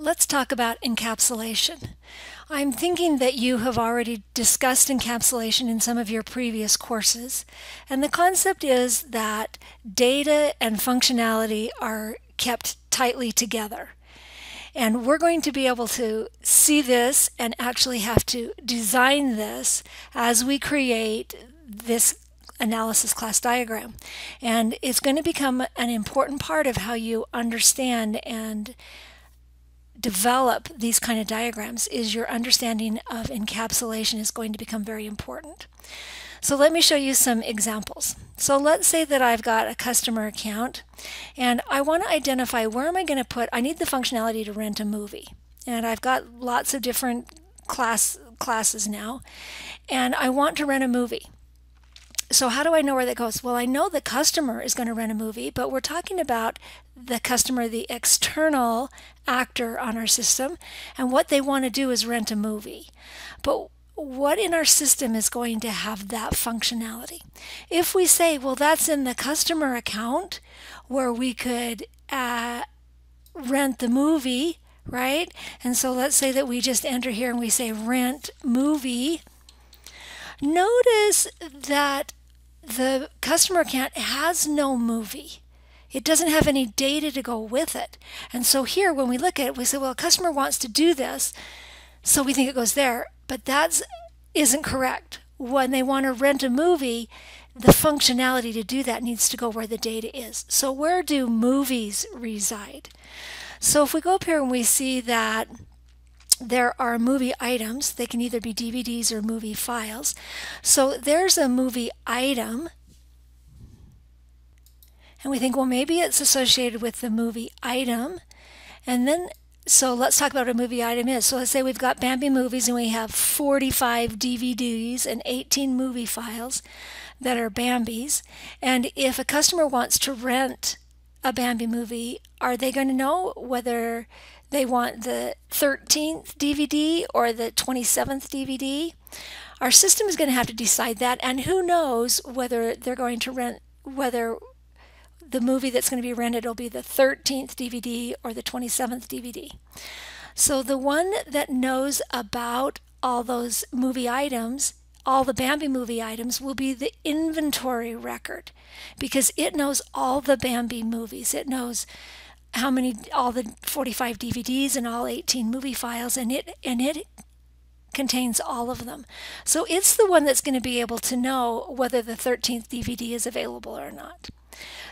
Let's talk about encapsulation. I'm thinking that you have already discussed encapsulation in some of your previous courses. And the concept is that data and functionality are kept tightly together. And we're going to be able to see this and actually have to design this as we create this analysis class diagram. And it's going to become an important part of how you understand and develop these kind of diagrams is your understanding of encapsulation is going to become very important. So let me show you some examples. So let's say that I've got a customer account and I want to identify where am I going to put, I need the functionality to rent a movie. And I've got lots of different class classes now and I want to rent a movie. So how do I know where that goes? Well, I know the customer is going to rent a movie, but we're talking about the customer, the external actor on our system, and what they want to do is rent a movie. But what in our system is going to have that functionality? If we say, well, that's in the customer account where we could uh, rent the movie, right? And so let's say that we just enter here and we say rent movie. Notice that the customer account has no movie. It doesn't have any data to go with it. And so here, when we look at it, we say, well, a customer wants to do this, so we think it goes there. But that isn't correct. When they want to rent a movie, the functionality to do that needs to go where the data is. So where do movies reside? So if we go up here and we see that there are movie items. They can either be DVDs or movie files. So there's a movie item. And we think, well, maybe it's associated with the movie item. And then, so let's talk about what a movie item is. So let's say we've got Bambi movies and we have 45 DVDs and 18 movie files that are Bambi's. And if a customer wants to rent a Bambi movie, are they going to know whether they want the 13th DVD or the 27th DVD. Our system is going to have to decide that, and who knows whether they're going to rent, whether the movie that's going to be rented will be the 13th DVD or the 27th DVD. So the one that knows about all those movie items, all the Bambi movie items, will be the inventory record because it knows all the Bambi movies. It knows how many all the 45 DVDs and all 18 movie files and it and it contains all of them. So it's the one that's going to be able to know whether the 13th DVD is available or not.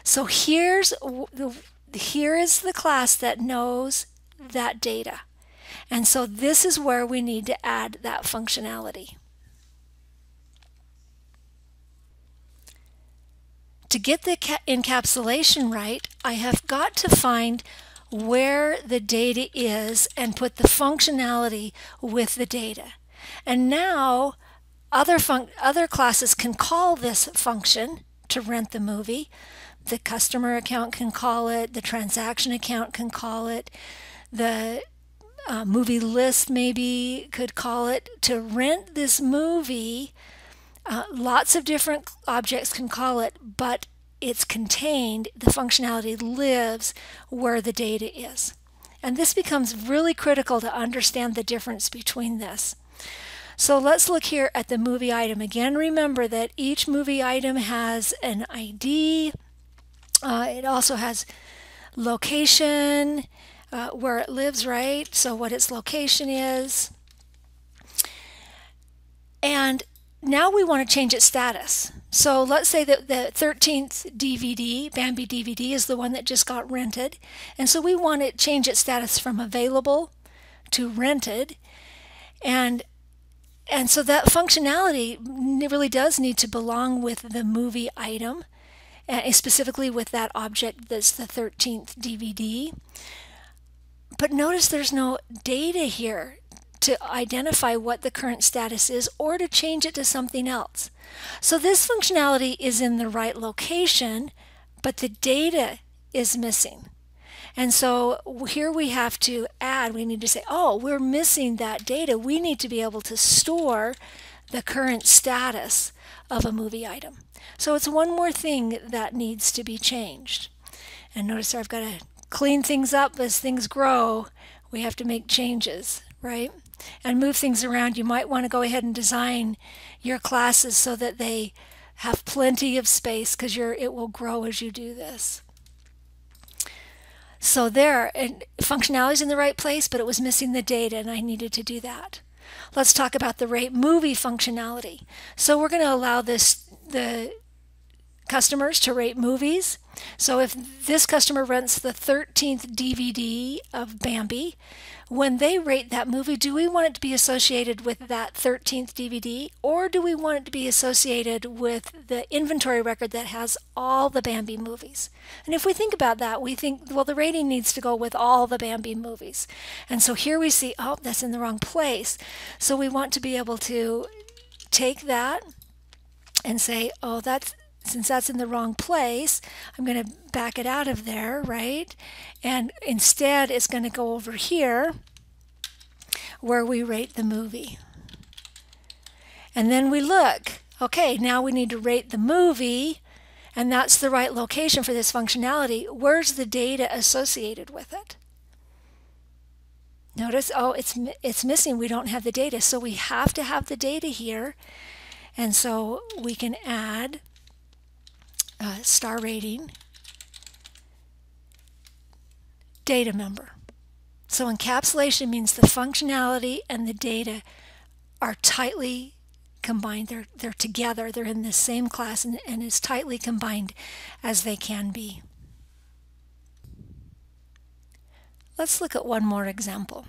So here's the here is the class that knows that data. And so this is where we need to add that functionality. To get the encapsulation right, I have got to find where the data is and put the functionality with the data. And now other, other classes can call this function to rent the movie. The customer account can call it, the transaction account can call it, the uh, movie list maybe could call it to rent this movie uh, lots of different objects can call it, but it's contained, the functionality lives where the data is. And this becomes really critical to understand the difference between this. So let's look here at the movie item. Again, remember that each movie item has an ID. Uh, it also has location, uh, where it lives, right? So what its location is. And now we want to change its status. So let's say that the 13th DVD, Bambi DVD, is the one that just got rented. And so we want to change its status from available to rented. And and so that functionality really does need to belong with the movie item, uh, specifically with that object that's the 13th DVD. But notice there's no data here to identify what the current status is or to change it to something else. So this functionality is in the right location, but the data is missing. And so here we have to add, we need to say, oh, we're missing that data. We need to be able to store the current status of a movie item. So it's one more thing that needs to be changed. And notice I've got to clean things up as things grow we have to make changes, right? And move things around. You might want to go ahead and design your classes so that they have plenty of space because it will grow as you do this. So there, and functionality is in the right place, but it was missing the data and I needed to do that. Let's talk about the rate movie functionality. So we're going to allow this the customers to rate movies. So if this customer rents the 13th DVD of Bambi, when they rate that movie, do we want it to be associated with that 13th DVD or do we want it to be associated with the inventory record that has all the Bambi movies? And if we think about that, we think, well, the rating needs to go with all the Bambi movies. And so here we see, oh, that's in the wrong place. So we want to be able to take that and say, oh, that's since that's in the wrong place, I'm going to back it out of there, right? And instead, it's going to go over here where we rate the movie. And then we look, okay, now we need to rate the movie, and that's the right location for this functionality. Where's the data associated with it? Notice, oh, it's, it's missing. We don't have the data. So we have to have the data here. And so we can add uh, star rating, data member. So encapsulation means the functionality and the data are tightly combined. They're, they're together. They're in the same class and, and as tightly combined as they can be. Let's look at one more example.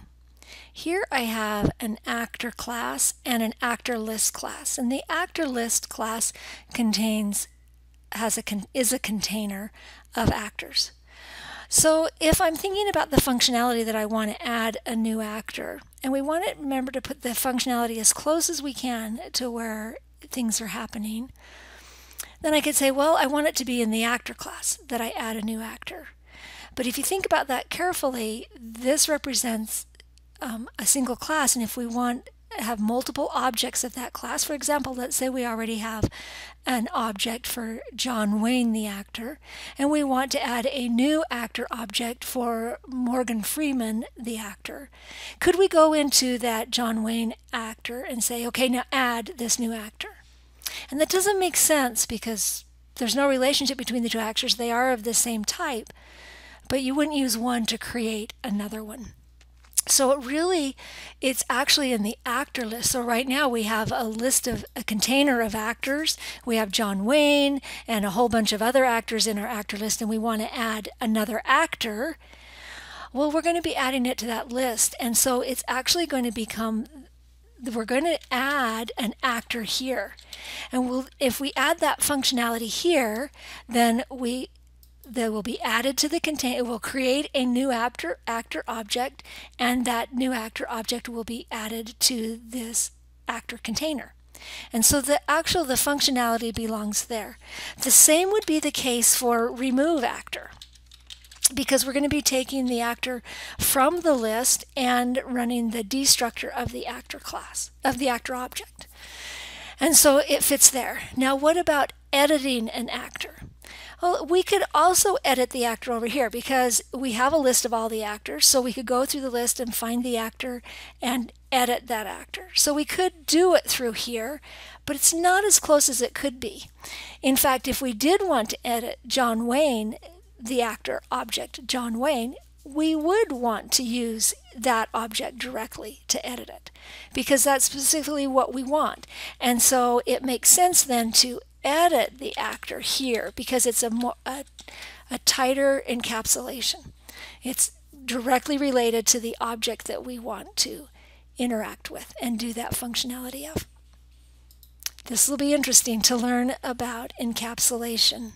Here I have an actor class and an actor list class. And the actor list class contains has a is a container of actors. So if I'm thinking about the functionality that I want to add a new actor, and we want to remember to put the functionality as close as we can to where things are happening, then I could say, well, I want it to be in the actor class that I add a new actor. But if you think about that carefully, this represents um, a single class, and if we want have multiple objects of that class. For example, let's say we already have an object for John Wayne, the actor, and we want to add a new actor object for Morgan Freeman, the actor. Could we go into that John Wayne actor and say, okay, now add this new actor? And that doesn't make sense because there's no relationship between the two actors. They are of the same type, but you wouldn't use one to create another one. So it really, it's actually in the actor list. So right now we have a list of a container of actors. We have John Wayne and a whole bunch of other actors in our actor list, and we want to add another actor. Well, we're going to be adding it to that list. And so it's actually going to become we're going to add an actor here. And we'll, if we add that functionality here, then we that will be added to the container. It will create a new actor, actor object, and that new actor object will be added to this actor container. And so the actual the functionality belongs there. The same would be the case for remove actor because we're going to be taking the actor from the list and running the destructor of the actor class, of the actor object. And so it fits there. Now what about editing an actor? Well, we could also edit the actor over here because we have a list of all the actors. So we could go through the list and find the actor and edit that actor. So we could do it through here, but it's not as close as it could be. In fact, if we did want to edit John Wayne, the actor object John Wayne, we would want to use that object directly to edit it because that's specifically what we want. And so it makes sense then to edit the actor here because it's a, more, a, a tighter encapsulation. It's directly related to the object that we want to interact with and do that functionality of. This will be interesting to learn about encapsulation.